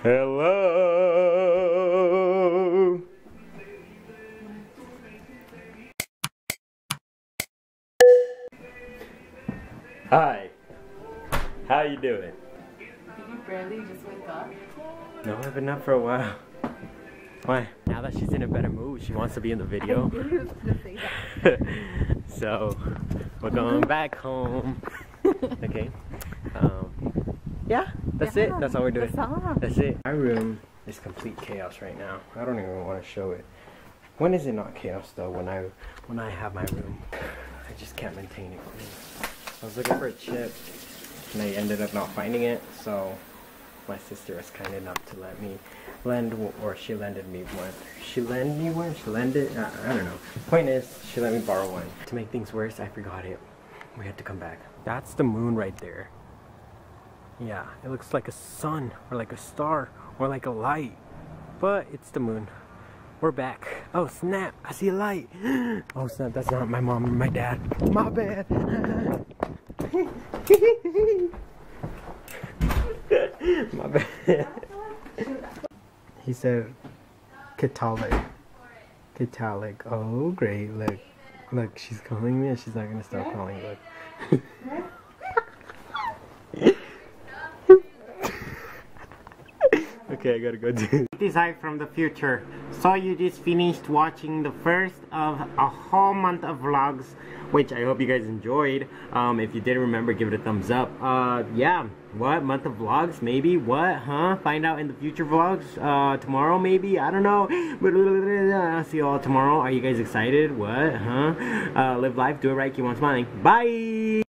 Hello. Hi. How you doing? Did you barely just wake up? No, I've been up for a while. Why? Now that she's in a better mood, she wants to be in the video. so, we're going back home. okay. Yeah, that's it. That's all we're doing. That's it. My room is complete chaos right now. I don't even want to show it. When is it not chaos though? When I when I have my room, I just can't maintain it. I was looking for a chip, and I ended up not finding it. So my sister was kind enough to let me lend, or she lended me one. She lend me one. She lended. I, I don't know. Point is, she let me borrow one. To make things worse, I forgot it. We had to come back. That's the moon right there. Yeah, it looks like a sun or like a star or like a light. But it's the moon. We're back. Oh snap, I see a light. Oh snap, that's not my mom or my dad. My bad. my bad. he said Catholic. Catholic. Oh great, look. Look, she's calling me and she's not gonna stop calling. Look. Okay, I gotta go do. This I from the future. So you just finished watching the first of a whole month of vlogs, which I hope you guys enjoyed. Um, if you did remember, give it a thumbs up. Uh, yeah, what month of vlogs? Maybe what? Huh? Find out in the future vlogs. Uh, tomorrow maybe. I don't know. But I'll see you all tomorrow. Are you guys excited? What? Huh? Uh, live life, do it right, keep on smiling. Bye.